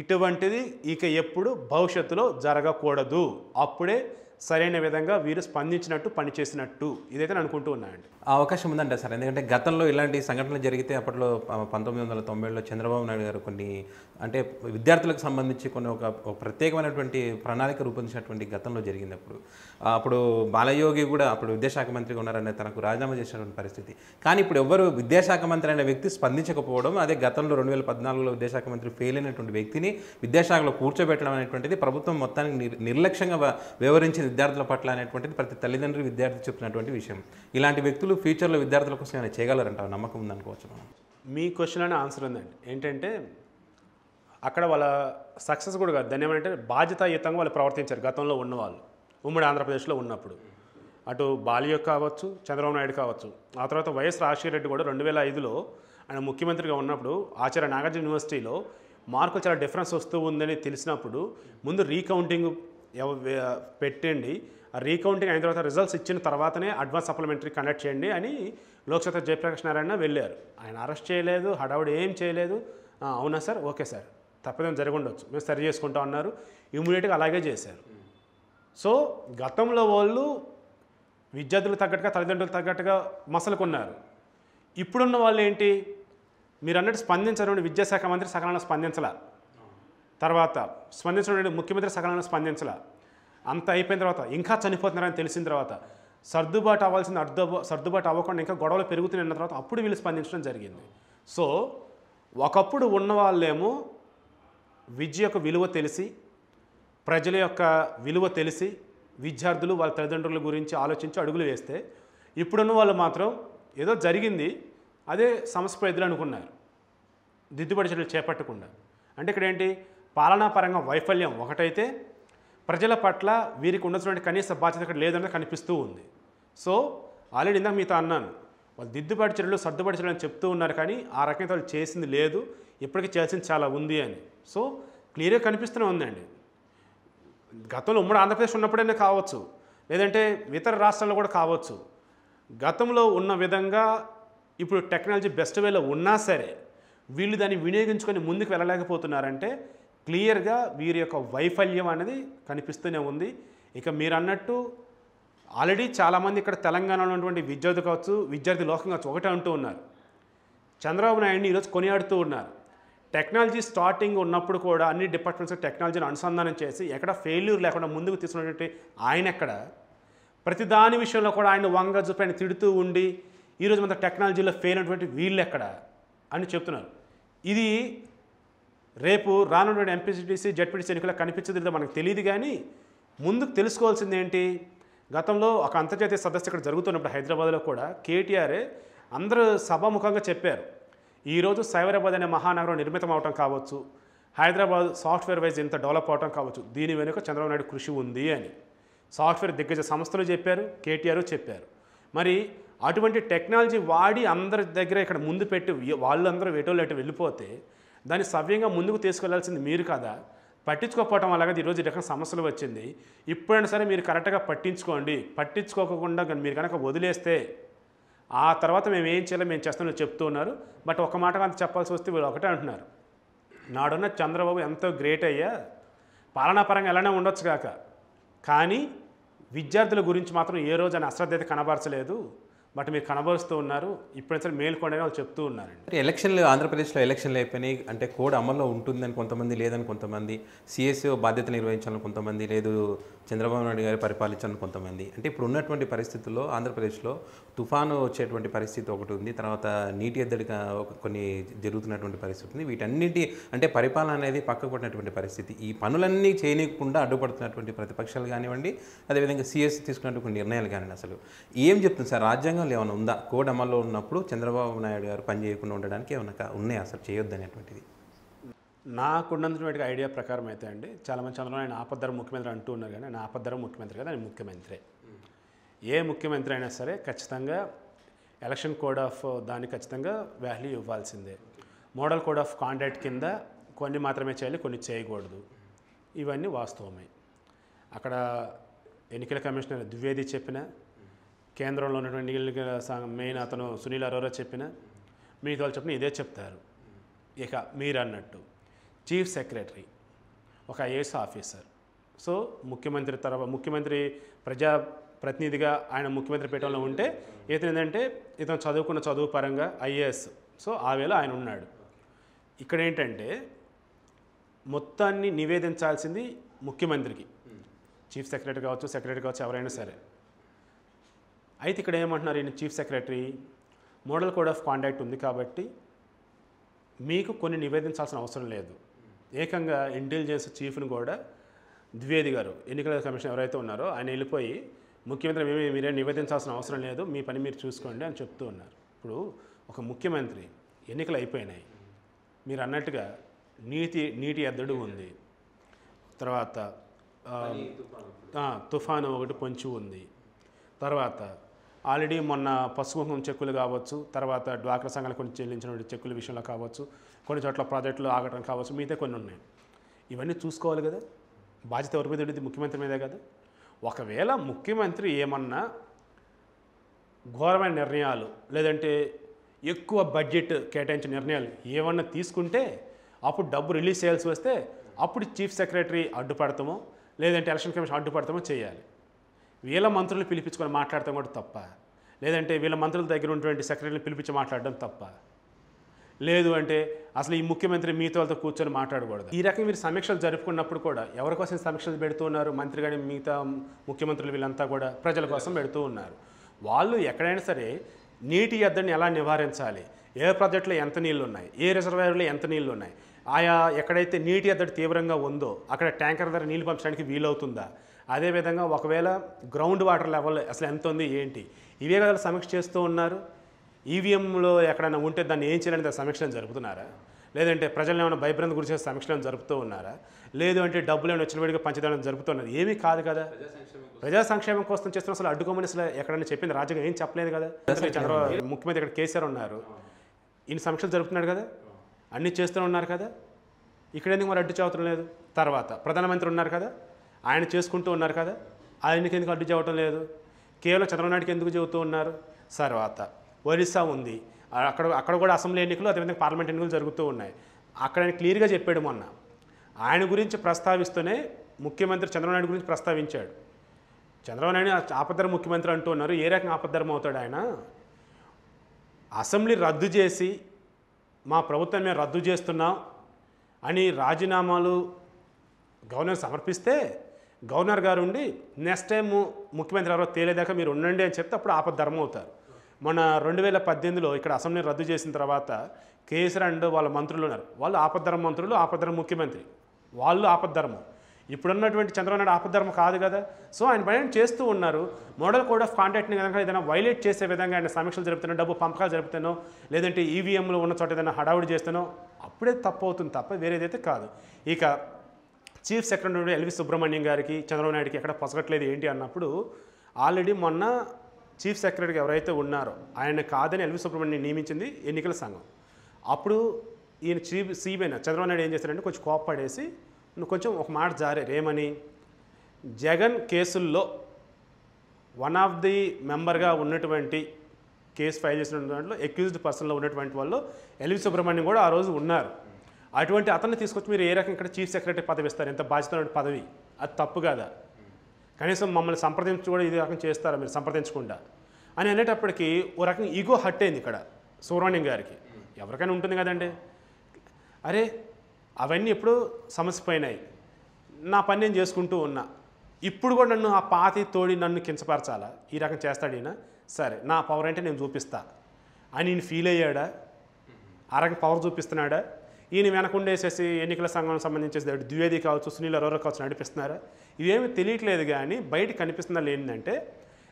ఇటువంటిది ఇక ఎప్పుడు భవిష్యత్తులో జరగకూడదు. అప్పుడే సరైన విధంగా వీరు స్పందించినట్టు పనిచేసినట్టు ఇదైతే నేను అనుకుంటూ ఉన్నానండి. ఆ అవకాశం ఉందంట సార్. ఎందుకంటే గతంలో ఇలాంటి సంఘటనలు జరిగితే అప్పట్లో ప- పంతొమ్మిది వందల తొంభైలో చంద్రబాబు నాయుడు గారు కొన్ని అంటే విద్యార్థులకు సంబంధించి కొన్ని ఒక ప్రత్యేకమైనటువంటి ప్రణాళిక రూపొందించినటువంటి గతంలో జరిగింది అప్పుడు. అప్పుడు బాలయోగి కూడా అప్పుడు విద్యాశాఖ మంత్రిగా ఉన్నారనే తనకు రాజీనామా చేసినటువంటి పరిస్థితి. కానీ ఇప్పుడు ఎవరు విద్యాశాఖ మంత్రి అనే వ్యక్తి స్పందించకపోవడం అదే గతంలో రెండు వేల పద్నాలుగులో విద్యాశాఖ మంత్రి ఫెయిల్ అయినటువంటి వ్యక్తిని విద్యాశాఖలో కూర్చోబెట్టడం అనేటువంటిది ప్రభుత్వం మొత్తానికి నిర్లక్ష్యంగా వివరించిన విద్యార్థుల పట్ల అనేటువంటిది ప్రతి తల్లిదండ్రులు విద్యార్థి చెప్తున్నటువంటి విషయం. ఇలాంటి వ్యక్తులు ఫ్యూచర్లో విద్యార్థుల కోసం ఏమైనా చేయగలరంట? నమ్మకం ఉందనుకోవచ్చు మనం. మీ క్వశ్చన్ అనే ఆన్సర్ ఉందండి. ఏంటంటే అక్కడ వాళ్ళ సక్సెస్ కూడా కాదు. దాన్ని ఏమంటే బాధ్యతాయుతంగా వాళ్ళు ప్రవర్తించారు. గతంలో ఉన్నవాళ్ళు. ఉమ్మడి ఆంధ్రప్రదేశ్లో ఉన్నప్పుడు. అటు బాలియో కావచ్చు చంద్రబాబు నాయుడు కావచ్చు. ఆ తర్వాత వైఎస్ రాజశేఖర రెడ్డి కూడా రెండు వేల ఐదులో ఆయన ముఖ్యమంత్రిగా ఉన్నప్పుడు ఆచార్య నాగార్జున యూనివర్సిటీలో మార్కులు చాలా డిఫరెన్స్ వస్తూ ఉందని తెలిసినప్పుడు ముందు రీకౌంటింగ్ పెట్టండి. రీకౌంటింగ్ అయిన తర్వాత రిజల్ట్స్ ఇచ్చిన తర్వాతనే అడ్వాన్స్ సప్లిమెంటరీ కండక్ట్ చేయండి అని లోక్సభ జయప్రకాష్ నారాయణ వెళ్ళారు. ఆయన అరెస్ట్ చేయలేదు హడావుడు ఏం చేయలేదు. అవునా సార్? Okay sir. తప్పదేం జరిగి మేము సరి చేసుకుంటా అన్నారు. ఇమ్మీడియట్గా అలాగే చేశారు. సో గతంలో వాళ్ళు విద్యార్థులకు తగ్గట్టుగా తల్లిదండ్రులకు తగ్గట్టుగా మసలుకున్నారు. ఇప్పుడున్న వాళ్ళు ఏంటి? మీరు అన్నట్టు స్పందించడం విద్యాశాఖ మంత్రి సకాలంలో స్పందించలా. తర్వాత స్పందించడం ముఖ్యమంత్రి సకాలంలో స్పందించలా. అంత అయిపోయిన తర్వాత ఇంకా చనిపోతున్నారని తెలిసిన తర్వాత సర్దుబాటు అవ్వాల్సిన అర్ధ సర్దుబాటు అవ్వకుండా ఇంకా గొడవలు పెరుగుతున్న తర్వాత అప్పుడు వీళ్ళు స్పందించడం జరిగింది. సో ఒకప్పుడు ఉన్న వాళ్ళేమో విద్య యొక్క విలువ తెలిసి ప్రజల యొక్క విలువ తెలిసి విద్యార్థులు వాళ్ళ తల్లిదండ్రుల గురించి ఆలోచించి అడుగులు వేస్తే ఇప్పుడున్న వాళ్ళు మాత్రం ఏదో జరిగింది అదే సమస్య ఎదురు అనుకున్నారు. దిద్దుబడి చర్యలు చేపట్టకుండా. అంటే ఇక్కడ ఏంటి పాలనాపరంగా వైఫల్యం ఒకటైతే ప్రజల పట్ల వీరికి ఉన్నటువంటి కనీస బాధ్యత ఇక్కడ లేదన్నది కనిపిస్తూ ఉంది. సో ఆల్రెడీ ఇందాక మీతో అన్నాను వాళ్ళు దిద్దుబాటు చర్యలు సర్దుబాటు చర్యలు అని చెప్తూ ఉన్నారు కానీ ఆ రకంగా వాళ్ళు చేసింది లేదు ఇప్పటికీ చేయాల్సింది చాలా ఉంది అని. సో క్లియర్గా కనిపిస్తూనే ఉందండి. గతంలో ఉమ్మడి ఆంధ్రప్రదేశ్ ఉన్నప్పుడైనా కావచ్చు లేదంటే ఇతర రాష్ట్రాల్లో కూడా కావచ్చు గతంలో ఉన్న విధంగా ఇప్పుడు టెక్నాలజీ బెస్ట్ వేలో ఉన్నా సరే వీళ్ళు దాన్ని వినియోగించుకొని ముందుకు వెళ్ళలేకపోతున్నారంటే క్లియర్గా వీరి యొక్క వైఫల్యం అనేది కనిపిస్తూనే ఉంది. ఇక మీరు అన్నట్టు ఆల్రెడీ చాలామంది ఇక్కడ తెలంగాణలో ఉన్నటువంటి విద్యార్థి కావచ్చు విద్యార్థి లోకం కావచ్చు ఒకటే అంటూ ఉన్నారు. చంద్రబాబు నాయుడిని ఈరోజు కొనియాడుతూ ఉన్నారు. టెక్నాలజీ స్టార్టింగ్ ఉన్నప్పుడు కూడా అన్ని డిపార్ట్మెంట్స్ టెక్నాలజీని అనుసంధానం చేసి ఎక్కడ ఫెయిల్యూర్ లేకుండా ముందుకు తీసుకున్నటువంటి ఆయన ఎక్కడ ప్రతి దాని విషయంలో కూడా ఆయన వంగ చూపి తిడుతూ ఉండి ఈరోజు మన టెక్నాలజీలో ఫెయిల్ అయినటువంటి వీళ్ళు ఎక్కడ? అని చెప్తున్నారు. ఇది రేపు రానున్న ఎంపీసీటీసీ జడ్పీటీసీ ఎన్నికల్లో కనిపించదు మనకు తెలియదు కానీ ముందుకు తెలుసుకోవాల్సింది ఏంటి? గతంలో ఒక అంతర్జాతీయ సదస్సు ఇక్కడ జరుగుతున్నప్పుడు హైదరాబాద్లో కూడా కేటీఆరే అందరూ సభాముఖంగా చెప్పారు. ఈరోజు సైబరాబాద్ అనే మహానగరం నిర్మితం అవటం కావచ్చు హైదరాబాద్ సాఫ్ట్వేర్ వైజ్ ఇంత డెవలప్ అవటం కావచ్చు దీని వెనుక చంద్రబాబు నాయుడు కృషి ఉంది అని సాఫ్ట్వేర్ దిగ్గజ సంస్థలు చెప్పారు కేటీఆర్ చెప్పారు. మరి అటువంటి టెక్నాలజీ వాడి అందరి దగ్గర ఇక్కడ ముందు పెట్టి వాళ్ళందరూ వేటోళ్ళు అటు వెళ్ళిపోతే దాన్ని సవ్యంగా ముందుకు తీసుకెళ్ళాల్సింది మీరు కదా? పట్టించుకోకపోవటం వల్ల ఈరోజు ఈ రకం సమస్యలు వచ్చింది. ఇప్పుడైనా సరే మీరు కరెక్ట్గా పట్టించుకోండి. పట్టించుకోకుండా మీరు కనుక వదిలేస్తే ఆ తర్వాత మేము ఏం చేయాలో మేము చేస్తామని చెప్తూ ఉన్నారు. బట్ ఒక మాట అంత చెప్పాల్సి వస్తే వీళ్ళు ఒకటే అంటున్నారు. నాడున్న చంద్రబాబు ఎంతో గ్రేట్ అయ్యా. పాలనాపరంగా ఎలానే ఉండొచ్చు కాక. కానీ విద్యార్థుల గురించి మాత్రం ఏ రోజు అని అశ్రద్ధ కనబరచలేదు. బట్ మీరు కనబరుస్తూ ఉన్నారు ఇప్పుడైతే సరే వాళ్ళు చెప్తూ ఉన్నారండి. అంటే ఎలక్షన్లు ఆంధ్రప్రదేశ్లో ఎలక్షన్లు అయిపోయినాయి అంటే కోడ్ అమల్లో ఉంటుందని కొంతమంది లేదని కొంతమంది సిఎస్ఓ బాధ్యత నిర్వహించాలని కొంతమంది లేదు చంద్రబాబు నాయుడు గారు పరిపాలించాలని కొంతమంది. అంటే ఇప్పుడు ఉన్నటువంటి పరిస్థితుల్లో ఆంధ్రప్రదేశ్లో తుఫాను వచ్చేటువంటి పరిస్థితి ఒకటి ఉంది తర్వాత నీటి ఎద్దడిగా కొన్ని జరుగుతున్నటువంటి పరిస్థితి ఉంది. వీటన్నిటి అంటే పరిపాలన అనేది పక్కకు పడినటువంటి పరిస్థితి. ఈ పనులన్నీ చేయనీయకుండా అడ్డుపడుతున్నటువంటి ప్రతిపక్షాలు కానివ్వండి అదేవిధంగా సిఎస్ తీసుకున్నటువంటి నిర్ణయాలు కానివ్వండి అసలు. ఏం చెప్తుంది సార్? రాజ్యాంగంలో ఏమైనా ఉందా? కోడ్ అమల్లో ఉన్నప్పుడు చంద్రబాబు నాయుడు గారు పని చేయకుండా ఉండడానికి ఏమైనా ఉన్నాయి? అసలు చేయొద్దు అనేటువంటిది. నాకున్నంతటువంటి ఐడియా ప్రకారం అయితే అండి చాలామంది చంద్రబాబు ఆయన ఆపద్దర ముఖ్యమంత్రి అంటూ ఉన్నారు కానీ ఆయన ఆపద్దర ముఖ్యమంత్రి కదా ఆయన ముఖ్యమంత్రి. ఏ ముఖ్యమంత్రి అయినా సరే ఖచ్చితంగా ఎలక్షన్ కోడ్ ఆఫ్ దాన్ని ఖచ్చితంగా వాల్యూ ఇవ్వాల్సిందే. మోడల్ కోడ్ ఆఫ్ కాండక్ట్ కింద కొన్ని మాత్రమే చేయాలి కొన్ని చేయకూడదు. ఇవన్నీ వాస్తవమే. అక్కడ ఎన్నికల కమిషనర్ ద్వివేది చెప్పిన కేంద్రంలో ఉన్నటువంటి ఎన్నికల మెయిన్ అతను సునీల్ అరోరా చెప్పిన మిగతా వాళ్ళు చెప్పిన ఇదే చెప్తారు. ఇక మీరు అన్నట్టు చీఫ్ సెక్రటరీ ఒక ఐఏఎస్ ఆఫీసర్. సో ముఖ్యమంత్రి తర్వాత ముఖ్యమంత్రి ప్రజా ప్రతినిధిగా ఆయన ముఖ్యమంత్రి పీఠంలో ఉంటే ఇతను ఏంటంటే ఇతను చదువుకున్న చదువు పరంగా ఐఏఎస్. సో ఆ వేళ ఆయన ఉన్నాడు. ఇక్కడ ఏంటంటే మొత్తాన్ని నివేదించాల్సింది ముఖ్యమంత్రికి. చీఫ్ సెక్రటరీ కావచ్చు సెక్రటరీ కావచ్చు ఎవరైనా సరే. అయితే ఇక్కడ ఏమంటున్నారు ఈయన chief secretary? Model code of conduct ఉంది కాబట్టి మీకు కొన్ని నివేదించాల్సిన అవసరం లేదు. ఏకంగా ఇంటెలిజెన్స్ చీఫ్ని కూడా ద్వివేది గారు ఎన్నికల కమిషన్ ఎవరైతే ఉన్నారో ఆయన వెళ్ళిపోయి ముఖ్యమంత్రి మేమే మీరేం నివేదించాల్సిన అవసరం లేదు మీ పని మీరు చూసుకోండి అని చెప్తూ ఉన్నారు. ఇప్పుడు ఒక ముఖ్యమంత్రి ఎన్నికలు అయిపోయినాయి. మీరు అన్నట్టుగా నీతి నీటి ఎద్దడు ఉంది. తర్వాత తుఫాను ఒకటి పొంచి ఉంది. తర్వాత ఆల్రెడీ మొన్న పసుపు చెక్కులు కావచ్చు తర్వాత డ్వాక్రా సంఘాలు కొన్ని చెల్లించిన చెక్కుల విషయంలో కావచ్చు కొన్ని చోట్ల ప్రాజెక్టులు ఆగటం కావచ్చు మిగతా కొన్ని ఉన్నాయి. ఇవన్నీ చూసుకోవాలి కదా. బాధ్యత ఎవరి మీద ఉండేది? ముఖ్యమంత్రి మీదే కదా. ఒకవేళ ముఖ్యమంత్రి ఏమన్నా ఘోరమైన నిర్ణయాలు లేదంటే ఎక్కువ బడ్జెట్ కేటాయించిన నిర్ణయాలు ఏమన్నా తీసుకుంటే అప్పుడు డబ్బు రిలీజ్ చేయాల్సి వస్తే అప్పుడు చీఫ్ సెక్రటరీ అడ్డుపడతామో లేదంటే ఎలక్షన్ కమిషన్ అడ్డుపడతామో చేయాలి. వీళ్ళ మంత్రులు పిలిపించుకొని మాట్లాడటం కూడా తప్ప. లేదంటే వీళ్ళ మంత్రుల దగ్గర ఉన్నటువంటి సెక్రటరీని పిలిపించి మాట్లాడడం తప్ప. లేదు అంటే అసలు ఈ ముఖ్యమంత్రి మీతో వాళ్ళతో కూర్చొని మాట్లాడకూడదు. ఈ రకంగా మీరు సమీక్షలు జరుపుకున్నప్పుడు కూడా ఎవరి కోసం సమీక్షలు పెడుతూ ఉన్నారు? మంత్రి కానీ మిగతా ముఖ్యమంత్రులు వీళ్ళంతా కూడా ప్రజల కోసం పెడుతూ ఉన్నారు. వాళ్ళు ఎక్కడైనా సరే నీటి ఎద్దడిని ఎలా నివారించాలి? ఏ ప్రాజెక్టులో ఎంత నీళ్ళు ఉన్నాయి ఏ రిజర్వాయర్లో ఎంత నీళ్ళు ఉన్నాయి ఆయా ఎక్కడైతే నీటి ఎద్దడి తీవ్రంగా ఉందో అక్కడ ట్యాంకర్ ధర నీళ్ళు పంపించడానికి వీలవుతుందా? అదేవిధంగా ఒకవేళ గ్రౌండ్ వాటర్ లెవెల్ అసలు ఎంత ఉంది ఏంటి? ఇవే కదా సమీక్ష చేస్తూ ఉన్నారు. ఈవీఎంలో ఎక్కడైనా ఉంటే దాన్ని ఏం చేయాలని దాని జరుపుతున్నారా? లేదంటే ప్రజలను ఏమైనా భయభ్రంతి గురించి సమీక్షలను జరుపుతూ ఉన్నారా? లేదు అంటే డబ్బులు ఏమైనా వచ్చిన వేడిగా పంచదారం జరుపుతున్నారు. ఏమీ కాదు కదా. ప్రజా సంక్షేమం కోసం చేస్తున్న అసలు అడ్డుకోమని అసలు ఎక్కడైనా చెప్పింది రాజ్యాంగం ఏం చెప్పలేదు కదా? చంద్రబాబు ముఖ్యమంత్రి ఇక్కడ కేసీఆర్ ఉన్నారు. ఈయన సమీక్షలు జరుపుతున్నాడు కదా? అన్నీ చేస్తూనే ఉన్నారు కదా? ఇక్కడ ఎందుకు మరి అడ్డు చదువుతున్నారు లేదు? తర్వాత ప్రధానమంత్రి ఉన్నారు కదా? ఆయన చేసుకుంటూ ఉన్నారు కదా. ఆయనకి ఎందుకు అడ్డు చెప్పడం లేదు? కేవలం చంద్రబాబు ఎందుకు చెబుతూ ఉన్నారు? తర్వాత ఒరిస్సా ఉంది. అక్కడ అక్కడ కూడా అసెంబ్లీ ఎన్నికలు అదేవిధంగా పార్లమెంట్ ఎన్నికలు జరుగుతూ ఉన్నాయి. అక్కడ ఆయన క్లియర్గా చెప్పాడు మొన్న. ఆయన గురించి ప్రస్తావిస్తూనే ముఖ్యమంత్రి చంద్రబాబు నాయుడు గురించి ప్రస్తావించాడు. చంద్రబాబు నాయుడు ఆపద్ధర ముఖ్యమంత్రి అంటూ ఉన్నారు. ఏ రకంగా ఆపద్దరం అవుతాడు ఆయన? అసెంబ్లీ రద్దు చేసి మా ప్రభుత్వం మేము రద్దు చేస్తున్నాం అని రాజీనామాలు గవర్నర్ సమర్పిస్తే గవర్నర్ గారు ఉండి నెక్స్ట్ టైం ముఖ్యమంత్రి ఎవరో తేలేదాకా మీరు ఉండండి అని చెప్తే అప్పుడు ఆపద్ధర్మం అవుతారు మన రెండు వేల పద్దెనిమిదిలో ఇక్కడ అసెంబ్లీ రద్దు చేసిన తర్వాత కేసీఆర్ అండ్ వాళ్ళ మంత్రులు ఉన్నారు. వాళ్ళు ఆపద్ధర్మ మంత్రులు ఆపద్ధర్మ ముఖ్యమంత్రి. వాళ్ళు ఆపద్ధర్మం ఇప్పుడున్నటువంటి చంద్రబాబు నాయుడు ఆపద్ధర్మ కాదు కదా. సో ఆయన పని చేస్తూ ఉన్నారు. మోడల్ కోడ్ ఆఫ్ కాంటాక్ట్ని కనుక ఏదైనా వైలేట్ చేసే విధంగా ఆయన సమీక్షలు జరుపుతానో డబ్బు పంపకాలు జరుపుతానో లేదంటే ఈవీఎంలో ఉన్న చోట ఏదైనా హడావుడి చేస్తానో అప్పుడే తప్పు అవుతుంది తప్ప వేరేదైతే కాదు. ఇక చీఫ్ సెక్రటరీ ఎల్వి సుబ్రహ్మణ్యం గారికి చంద్రబాబు నాయుడుకి ఎక్కడ పొసగట్లేదు ఏంటి అన్నప్పుడు ఆల్రెడీ మొన్న చీఫ్ సెక్రటరీ ఎవరైతే ఉన్నారో ఆయన కాదని ఎల్వి సుబ్రహ్మణ్యం నియమించింది ఎన్నికల సంఘం. అప్పుడు ఈయన చీఫ్ సీబీఐ చంద్రబాబు నాయుడు ఏం చేశారంటే కొంచెం కోప్పడేసి నువ్వు కొంచెం ఒక మాట జారారు ఏమని జగన్ కేసుల్లో వన్ ఆఫ్ ది మెంబర్గా ఉన్నటువంటి కేసు ఫైల్ చేసిన దాంట్లో అక్యూజ్డ్ పర్సన్లో ఉన్నటువంటి వాళ్ళు ఎల్వి సుబ్రహ్మణ్యం కూడా ఆ రోజు ఉన్నారు. అటువంటి అతన్ని తీసుకొచ్చి మీరు ఏ రకం ఇక్కడ చీఫ్ సెక్రటరీ పదవి ఇస్తారు? ఎంత బాధ్యత పదవి? అది తప్పు కాదా? కనీసం మమ్మల్ని సంప్రదించి కూడా ఇది రకం చేస్తారా మీరు? సంప్రదించకుండా. అని అనేటప్పటికీ ఓ రకం ఈగో హట్ అయింది ఇక్కడ సుబ్రహ్మణ్యం గారికి. ఎవరికైనా ఉంటుంది కదండి. అరే అవన్నీ ఎప్పుడు సమస్య పోయినాయి. నా పని నేను చేసుకుంటూ ఉన్నా. ఇప్పుడు కూడా నన్ను ఆ పాతి తోడి నన్ను కించపరచాలా? ఈ రకం చేస్తాడు ఈయన. సరే నా పవర్ అంటే నేను చూపిస్తా. అని నేను ఫీల్ అయ్యాడా? ఆ రకం పవర్ చూపిస్తున్నాడా? ఈయన వెనకుండేసేసి ఎన్నికల సంఘం సంబంధించి ద్వివేది కావచ్చు సునీల్ అరోరా కావచ్చు నడిపిస్తున్నారా? ఇవేమి తెలియట్లేదు కానీ బయట కనిపిస్తుందా ఏంటంటే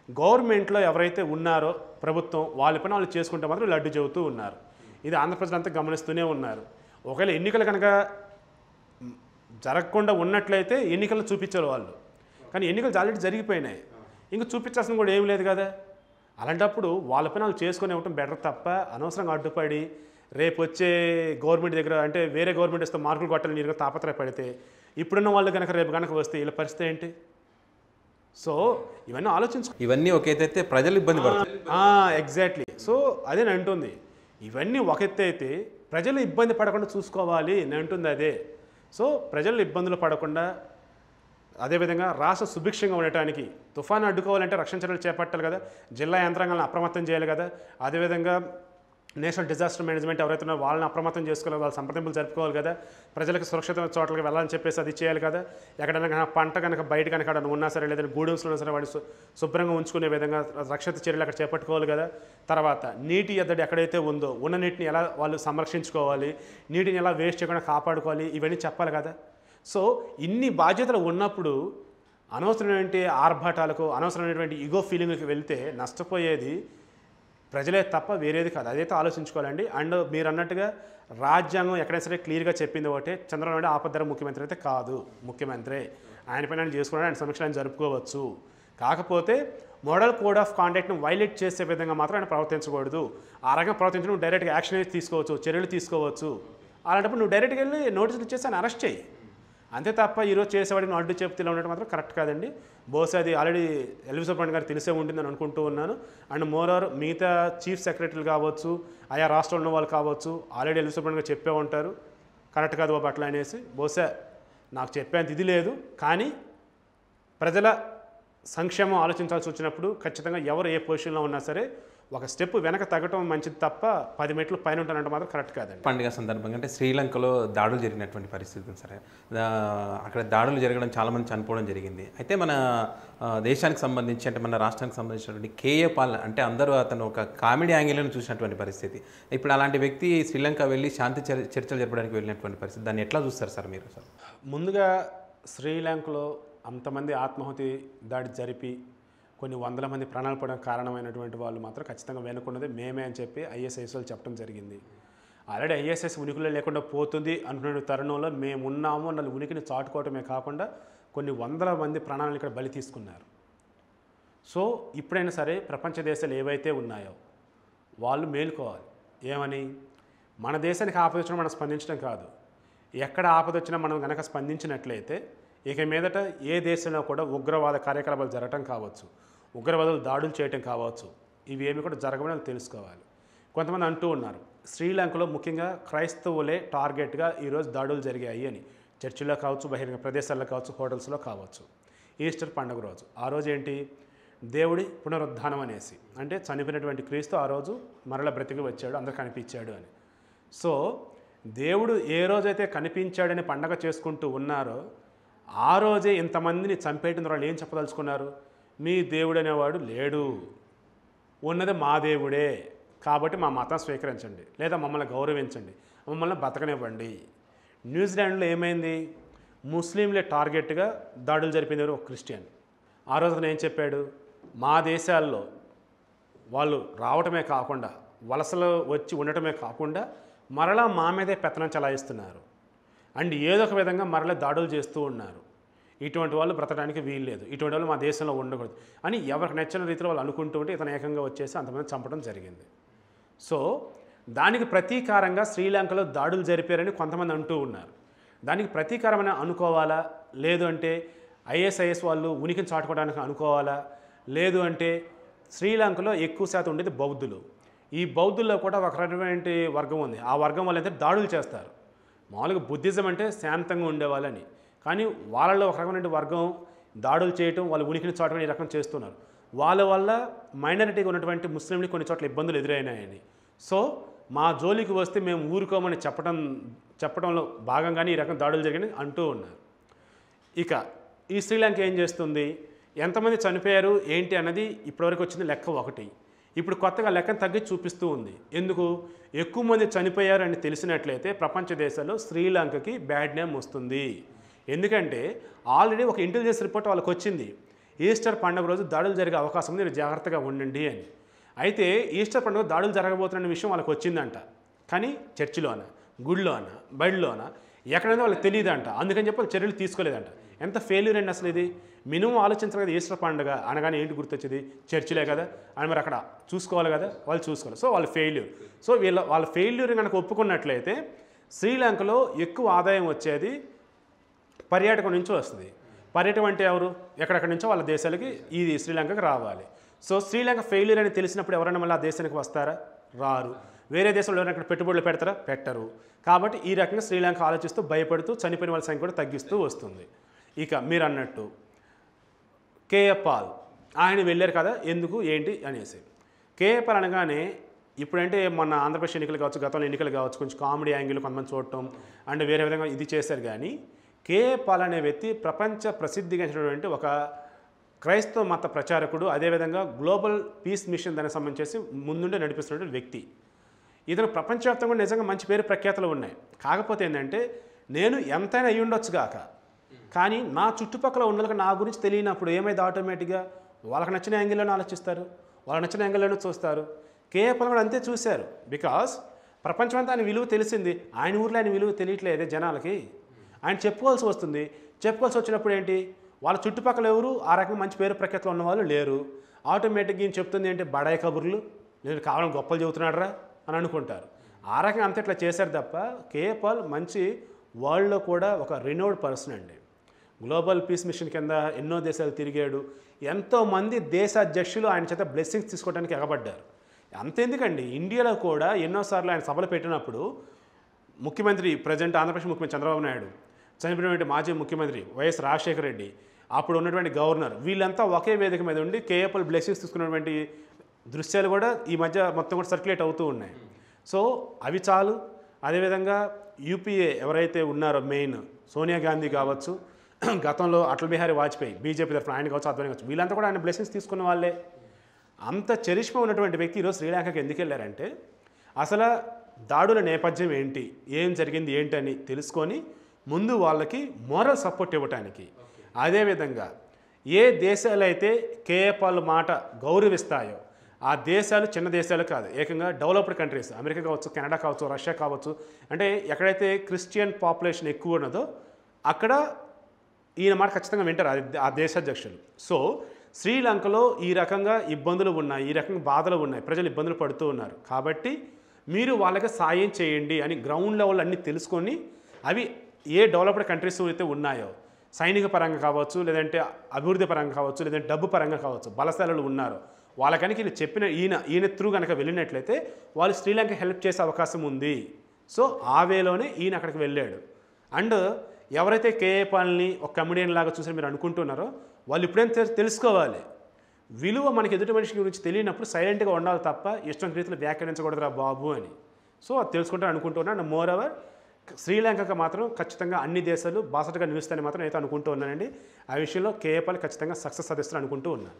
గవర్నమెంట్లో ఎవరైతే ఉన్నారో ప్రభుత్వం వాళ్ళ పని వాళ్ళు చేసుకుంటే మాత్రం లడ్డు చెబుతూ ఉన్నారు. ఇది ఆంధ్రప్రజలంతా గమనిస్తూనే ఉన్నారు. ఒకవేళ ఎన్నికలు కనుక జరగకుండా ఉన్నట్లయితే ఎన్నికలు చూపించారు వాళ్ళు. కానీ ఎన్నికలు ఆల్రెడీ జరిగిపోయినాయి. ఇంకా చూపించాల్సిన కూడా ఏం లేదు కదా. అలాంటప్పుడు వాళ్ళ పని వాళ్ళు చేసుకొని ఇవ్వటం బెటర్ తప్ప అనవసరంగా అడ్డుపడి రేపు వచ్చే గవర్నమెంట్ దగ్గర అంటే వేరే గవర్నమెంట్ వస్తే మార్కులు కొట్టాలని నీరుగా తాపత్రయపడితే ఇప్పుడున్న వాళ్ళు కనుక రేపు కనుక వస్తే వీళ్ళ పరిస్థితి ఏంటి? సో ఇవన్నీ ఆలోచించు. ఇవన్నీ ఒక ఎత్తైతే ప్రజలు ఇబ్బంది పడుతుంది ఎగ్జాక్ట్లీ. సో అదే నేను అంటుంది. ఇవన్నీ ఒక ఎత్తు అయితే ప్రజలు ఇబ్బంది పడకుండా చూసుకోవాలి నేను అంటుంది అదే. సో ప్రజలు ఇబ్బందులు పడకుండా అదేవిధంగా రాష్ట్ర సుభిక్షంగా ఉండటానికి తుఫాను అడ్డుకోవాలంటే రక్షణ చర్యలు చేపట్టాలి కదా జిల్లా యంత్రాంగాలను అప్రమత్తం చేయాలి కదా అదేవిధంగా నేషనల్ డిజాస్టర్ మేనేజ్మెంట్ ఎవరైతే ఉన్నారో వాళ్ళని అప్రమత్తం చేసుకోవాలి వాళ్ళ సంప్రదింపులు జరుపుకోవాలి కదా. ప్రజలకు సురక్షితమైన చోట్లకి వెళ్ళాలని చెప్పేసి అది చేయాలి కదా. ఎక్కడైనా కనుక పంట కనుక బయట కనుక అక్కడ ఉన్నా సరే లేదంటే గూడెన్స్లో ఉన్నా సరే వాడిని శుభ్రంగా ఉంచుకునే విధంగా రక్షిత చర్యలు అక్కడ చేపట్టుకోవాలి కదా. తర్వాత నీటి ఎద్దడి ఎక్కడైతే ఉందో ఉన్న నీటిని ఎలా వాళ్ళు సంరక్షించుకోవాలి నీటిని ఎలా వేస్ట్ చేయకుండా కాపాడుకోవాలి ఇవన్నీ చెప్పాలి కదా. సో ఇన్ని బాధ్యతలు ఉన్నప్పుడు అనవసరమైనటువంటి ఆర్భాటాలకు అనవసరమైనటువంటి ఈగో ఫీలింగ్కి వెళ్తే నష్టపోయేది ప్రజలే తప్ప వేరేది కాదు. అదైతే ఆలోచించుకోవాలండి. అండ్ మీరు అన్నట్టుగా రాజ్యాంగం ఎక్కడైనా సరే క్లియర్గా చెప్పింది ఒకటే చంద్రబాబు నాయుడు ఆపద్దర ముఖ్యమంత్రి అయితే కాదు. ముఖ్యమంత్రి. ఆయన పైన ఆయన ఆయన సమీక్షలు ఆయన జరుపుకోవచ్చు. కాకపోతే మోడల్ కోడ్ ఆఫ్ కాండక్ట్ను వైలేట్ చేసే విధంగా మాత్రం ఆయన ప్రవర్తించకూడదు. ఆ రకంగా ప్రవర్తించడం నువ్వు డైరెక్ట్గా యాక్షన్ తీసుకోవచ్చు చర్యలు తీసుకోవచ్చు. అలాంటప్పుడు నువ్వు డైరెక్ట్గా వెళ్ళి నోటీసులు ఇచ్చేసి ఆయన అరెస్ట్ చేయి. అంతే తప్ప ఈరోజు చేసేవాడిని అడ్డు చెప్తే ఇలా ఉండటం మాత్రం కరెక్ట్ కాదండి. బహుశా అది ఆల్రెడీ ఎల్వి సుబ్రహ్మణ్యం గారు తెలిసే ఉంటుందని అనుకుంటూ ఉన్నాను. అండ్ మోర్ మిగతా చీఫ్ సెక్రటరీలు కావచ్చు ఆయా రాష్ట్రంలో ఉన్న వాళ్ళు కావచ్చు ఆల్రెడీ ఎల్వి సుబ్రహ్మణ్యం గారు చెప్పే ఉంటారు. కరెక్ట్ కాదు బాబు అట్లా అనేసి. బహుశా నాకు చెప్పేంత ఇది లేదు. కానీ ప్రజల సంక్షేమం ఆలోచించాల్సి వచ్చినప్పుడు ఖచ్చితంగా ఎవరు ఏ పొజిషన్లో ఉన్నా సరే ఒక స్టెప్ వెనక తగ్గటం మంచిది తప్ప పది మెట్లు పైన ఉంటానంటే మాత్రం కరెక్ట్ కాదండి. పండుగ సందర్భంగా అంటే శ్రీలంకలో దాడులు జరిగినటువంటి పరిస్థితి ఉంది సరే అక్కడ దాడులు జరగడం చాలామంది చనిపోవడం జరిగింది. అయితే మన దేశానికి సంబంధించి అంటే మన రాష్ట్రానికి సంబంధించినటువంటి కేఏ పాల్ అంటే అందరూ అతను ఒక కామెడీ యాంగిల్ని చూసినటువంటి పరిస్థితి. ఇప్పుడు అలాంటి వ్యక్తి శ్రీలంక వెళ్ళి శాంతి చర్- చర్చలు జరపడానికి వెళ్ళినటువంటి పరిస్థితి. దాన్ని ఎట్లా చూస్తారు సార్ మీరు సార్ ముందుగా శ్రీలంకలో అంతమంది ఆత్మాహుతి దాడి జరిపి కొన్ని వందల మంది ప్రాణాలు పడడం కారణమైనటువంటి వాళ్ళు మాత్రం ఖచ్చితంగా వెనుకున్నది మేమే అని చెప్పి ఐఎస్ఐఎస్లు చెప్పడం జరిగింది. ఆల్రెడీ ఐఎస్ఎస్ ఉనికిలో లేకుండా పోతుంది అనుకునే తరుణంలో మేము ఉన్నాము అన్న ఉనికిని చాటుకోవటమే కాకుండా కొన్ని వందల మంది ప్రాణాలను ఇక్కడ బలి తీసుకున్నారు. సో ఇప్పుడైనా సరే ప్రపంచ దేశాలు ఏవైతే ఉన్నాయో వాళ్ళు మేలుకోవాలి. ఏమని? మన దేశానికి ఆపద వచ్చినా మనం స్పందించడం కాదు. ఎక్కడ ఆపద వచ్చినా మనం కనుక స్పందించినట్లయితే ఇక మీదట ఏ దేశంలో కూడా ఉగ్రవాద కార్యకలాపాలు జరగటం కావచ్చు. ఉగ్రవాదులు దాడులు చేయటం కావచ్చు. ఇవి ఏమి కూడా జరగవని తెలుసుకోవాలి. కొంతమంది అంటూ ఉన్నారు శ్రీలంకలో ముఖ్యంగా క్రైస్తవులే టార్గెట్గా ఈరోజు దాడులు జరిగాయి అని. చర్చిలో కావచ్చు బహిరంగ ప్రదేశాల్లో కావచ్చు హోటల్స్లో కావచ్చు. ఈస్టర్ పండుగ రోజు ఆ రోజు ఏంటి? దేవుడి పునరుద్ధానం అనేసి. అంటే చనిపోయినటువంటి క్రీస్తు ఆ రోజు మరల బ్రతికి వచ్చాడు అందరు కనిపించాడు అని. సో దేవుడు ఏ రోజైతే కనిపించాడని పండగ చేసుకుంటూ ఉన్నారో ఆ రోజే ఇంతమందిని చంపేయడం ద్వారా ఏం చెప్పదలుచుకున్నారు? మీ దేవుడు అనేవాడు లేడు. ఉన్నది మా దేవుడే. కాబట్టి మా మతం స్వీకరించండి. లేదా మమ్మల్ని గౌరవించండి. మమ్మల్ని బతకనివ్వండి. న్యూజిలాండ్లో ఏమైంది? ముస్లింలే టార్గెట్గా దాడులు జరిపింది ఒక క్రిస్టియన్. ఆ రోజున ఏం చెప్పాడు? మా దేశాల్లో వాళ్ళు రావటమే కాకుండా వలసలు వచ్చి ఉండటమే కాకుండా మరలా మా మీదే పెత్తనం చలాయిస్తున్నారు. అండ్ ఏదో ఒక విధంగా మరలా దాడులు చేస్తూ ఉన్నారు. ఇటువంటి వాళ్ళు బ్రతకడానికి వీల్లేదు ఇటువంటి వాళ్ళు మా దేశంలో ఉండకూడదు. అని ఎవరికి నచ్చిన రీతిలో వాళ్ళు అనుకుంటూ ఉంటే ఇతను ఏకంగా వచ్చేసి అంతమంది చంపడం జరిగింది. సో దానికి ప్రతీకారంగా శ్రీలంకలో దాడులు జరిపారని కొంతమంది అంటూ ఉన్నారు. దానికి ప్రతీకారమైన అనుకోవాలా? లేదు అంటే ఐఎస్ఐఎస్ వాళ్ళు ఉనికిని చాటుకోవడానికి అనుకోవాలా? లేదు అంటే శ్రీలంకలో ఎక్కువ శాతం ఉండేది బౌద్ధులు. ఈ బౌద్ధుల్లో కూడా ఒక రకమైనటువంటి వర్గం ఉంది. ఆ వర్గం వాళ్ళు అయితే దాడులు చేస్తారు. మామూలుగా బుద్ధిజం అంటే శాంతంగా ఉండేవాళ్ళని. కానీ వాళ్ళలో ఒక రకమైన వర్గం దాడులు చేయటం వాళ్ళు ఉనికిని చాటం ఈ రకం చేస్తున్నారు. వాళ్ళ వల్ల మైనారిటీగా ఉన్నటువంటి ముస్లింలు కొన్ని చోట్ల ఇబ్బందులు ఎదురైనాయని. సో మా జోలికి వస్తే మేము ఊరుకోమని చెప్పడం చెప్పడంలో భాగంగానే ఈ రకం దాడులు జరిగినాయి అంటూ ఉన్నారు. ఇక ఈ శ్రీలంక ఏం చేస్తుంది? ఎంతమంది చనిపోయారు? ఏంటి అన్నది ఇప్పటివరకు వచ్చింది లెక్క ఒకటి. ఇప్పుడు కొత్తగా లెక్కను తగ్గి చూపిస్తూ ఉంది. ఎందుకు? ఎక్కువ మంది చనిపోయారు అని తెలిసినట్లయితే ప్రపంచ దేశాల్లో శ్రీలంకకి బ్యాడ్ నేమ్ వస్తుంది. ఎందుకంటే ఆల్రెడీ ఒక ఇంటెలిజెన్స్ రిపోర్ట్ వాళ్ళకి వచ్చింది ఈస్టర్ పండుగ రోజు దాడులు జరిగే అవకాశం ఉంది మీరు జాగ్రత్తగా ఉండండి అని. అయితే ఈస్టర్ పండుగ దాడులు జరగబోతున్న విషయం వాళ్ళకి వచ్చిందంట కానీ చర్చిలోన గుడిలోన బడిలోన ఎక్కడైనా వాళ్ళకి తెలియదంట అందుకని చెప్పి వాళ్ళు చర్యలు తీసుకోలేదంట. ఎంత ఫెయిల్యూర్ అండి అసలు ఇది? మినిమం ఆలోచించాలి కదా ఈస్టర్ పండుగ అనగానే ఏంటి గుర్తొచ్చేది? చర్చిలే కదా అని మరి అక్కడ చూసుకోవాలి కదా వాళ్ళు చూసుకోవాలి. సో వాళ్ళ ఫెయిల్యూర్. సో వీళ్ళ వాళ్ళ ఫెయిల్యూర్ కనుక ఒప్పుకున్నట్లయితే శ్రీలంకలో ఎక్కువ ఆదాయం వచ్చేది పర్యాటకం నుంచి వస్తుంది. పర్యాటకం అంటే ఎవరు? ఎక్కడెక్కడి నుంచో వాళ్ళ దేశాలకి ఈ శ్రీలంకకి రావాలి. సో శ్రీలంక ఫెయిల్యూర్ అని తెలిసినప్పుడు ఎవరైనా మళ్ళీ ఆ దేశానికి వస్తారా? రారు. వేరే దేశంలో ఎవరైనా పెట్టుబడులు పెడతారా? పెట్టరు. కాబట్టి ఈ రకంగా శ్రీలంక ఆలోచిస్తూ భయపడుతూ చనిపోయిన వాళ్ళ సంఖ్య కూడా తగ్గిస్తూ వస్తుంది. ఇక మీరు అన్నట్టు కేఏ పాల్ ఆయన వెళ్ళారు కదా ఎందుకు ఏంటి అనేసి. కేఏ పాల్ అనగానే ఇప్పుడంటే మన ఆంధ్రప్రదేశ్ ఎన్నికలు కావచ్చు గతంలో ఎన్నికలు కావచ్చు కొంచెం కామెడీ యాంగిల్ కొంతమంది చూడటం అండ్ వేరే విధంగా ఇది చేశారు కానీ కేఏ పాల్ అనే వ్యక్తి ప్రపంచ ప్రసిద్ధిగాంచినటువంటి ఒక క్రైస్తవ మత ప్రచారకుడు అదేవిధంగా గ్లోబల్ పీస్ మిషన్ దానికి సంబంధించి ముందుండే నడిపిస్తున్నటువంటి వ్యక్తి. ఇతను ప్రపంచవ్యాప్తంగా నిజంగా మంచి పేరు ప్రఖ్యాతలు ఉన్నాయి. కాకపోతే ఏంటంటే నేను ఎంతైనా అయ్యి ఉండొచ్చు గాక. కానీ నా చుట్టుపక్కల ఉన్న వాళ్ళకి నా గురించి తెలియనప్పుడు ఏమైంది ఆటోమేటిక్గా? వాళ్ళకి నచ్చిన యాంగిల్లోనే ఆలోచిస్తారు. వాళ్ళకి నచ్చిన యాంగిల్లోనే చూస్తారు. కేవలం కూడా అంతే చూశారు. బికాస్ ప్రపంచమంతా ఆయన విలువ తెలిసింది. ఆయన ఊర్లో ఆయన విలువ తెలియట్లేదే జనాలకి. ఆయన చెప్పుకోవాల్సి వస్తుంది. చెప్పుకోవాల్సి వచ్చినప్పుడు ఏంటి? వాళ్ళ చుట్టుపక్కల ఎవరు? ఆ రకంగా మంచి పేరు ప్రఖ్యాతలు ఉన్న వాళ్ళు లేరు. ఆటోమేటిక్గా ఈయన చెప్తుంది ఏంటి? బడాయి కబుర్లు. నేను కావాలని గొప్పలు చెబుతున్నాడరా అని అనుకుంటారు. ఆ రకంగా అంత ఇట్లా చేశారు తప్ప కేపాల్ మంచి వరల్డ్లో కూడా ఒక రినోడ్ పర్సన్ అండి. గ్లోబల్ పీస్ మిషన్ కింద ఎన్నో దేశాలు తిరిగాడు. ఎంతోమంది దేశ అధ్యక్షులు ఆయన చేత బ్లెస్సింగ్స్ తీసుకోవడానికి ఎగబడ్డారు. అంతెందుకండి ఇండియాలో కూడా ఎన్నోసార్లు ఆయన సభలు పెట్టినప్పుడు ముఖ్యమంత్రి ప్రజెంట్ ఆంధ్రప్రదేశ్ ముఖ్యమంత్రి చంద్రబాబు నాయుడు చనిపోయినటువంటి మాజీ ముఖ్యమంత్రి వైఎస్ రాజశేఖర రెడ్డి అప్పుడు ఉన్నటువంటి గవర్నర్ వీళ్ళంతా ఒకే వేదిక మీద ఉండి కేఎఫ్ఎల్ బ్లెస్సింగ్స్ తీసుకున్నటువంటి దృశ్యాలు కూడా ఈ మధ్య మొత్తం కూడా సర్క్యులేట్ అవుతూ ఉన్నాయి. సో అవి చాలు. అదేవిధంగా యూపీఏ ఎవరైతే ఉన్నారో మెయిన్ సోనియా గాంధీ కావచ్చు గతంలో అటల్ బిహారీ వాజ్పేయి బీజేపీ తరఫున ఆయన కావచ్చు అద్వానీ కావచ్చు వీళ్ళంతా కూడా ఆయన బ్లెస్సింగ్స్ తీసుకున్న వాళ్ళే. అంత చరిష్మ ఉన్నటువంటి వ్యక్తి ఈరోజు శ్రీలంకకి ఎందుకు వెళ్ళారంటే అసలు దాడుల నేపథ్యం ఏంటి ఏం జరిగింది ఏంటని తెలుసుకొని ముందు వాళ్ళకి మోరల్ సపోర్ట్ ఇవ్వటానికి. అదేవిధంగా ఏ దేశాలు అయితే కేఏపాల్ మాట గౌరవిస్తాయో ఆ దేశాలు చిన్న దేశాలు కాదు ఏకంగా డెవలప్డ్ కంట్రీస్ అమెరికా కావచ్చు కెనడా కావచ్చు రష్యా కావచ్చు అంటే ఎక్కడైతే క్రిస్టియన్ పాపులేషన్ ఎక్కువ ఉన్నదో అక్కడ ఈయన మాట ఖచ్చితంగా వింటారు అది ఆ దేశాధ్యక్షులు. సో శ్రీలంకలో ఈ రకంగా ఇబ్బందులు ఉన్నాయి ఈ రకంగా బాధలు ఉన్నాయి ప్రజలు ఇబ్బందులు పడుతూ ఉన్నారు. కాబట్టి మీరు వాళ్ళకి సాయం చేయండి అని గ్రౌండ్ లెవెల్ అన్నీ తెలుసుకొని అవి ఏ డెవలప్డ్ కంట్రీస్ అయితే ఉన్నాయో సైనిక పరంగా కావచ్చు లేదంటే అభివృద్ధి పరంగా కావచ్చు లేదంటే డబ్బు పరంగా కావచ్చు బలశాలలు ఉన్నారు వాళ్ళకనికి వీళ్ళు చెప్పిన ఈయన ఈయన త్రూ కనుక వెళ్ళినట్లయితే వాళ్ళు శ్రీలంక హెల్ప్ చేసే అవకాశం ఉంది. సో ఆ వేలోనే ఈయన అక్కడికి వెళ్ళాడు. అండ్ ఎవరైతే కేఏ పాల్ని ఒక కమెడియన్ లాగా చూసి మీరు అనుకుంటున్నారో వాళ్ళు ఇప్పుడేం తెలుసుకోవాలి. విలువ మనకి ఎదుటి మనిషి గురించి తెలియనప్పుడు సైలెంట్గా ఉండాలి తప్ప ఇష్టం రీతిలో వ్యాఖ్యానించకూడదురా బాబు అని. సో అది తెలుసుకుంటాను అనుకుంటున్నాను. అండ్ మోర్ ఓవర్ శ్రీలంకకు మాత్రం ఖచ్చితంగా అన్ని దేశాలు బాసటగా నిలుస్తాయని మాత్రం అయితే అనుకుంటూ ఉన్నానండి. ఆ విషయంలో కేఏపాల్ ఖచ్చితంగా సక్సెస్ సాధిస్తారని అనుకుంటూ ఉన్నాను.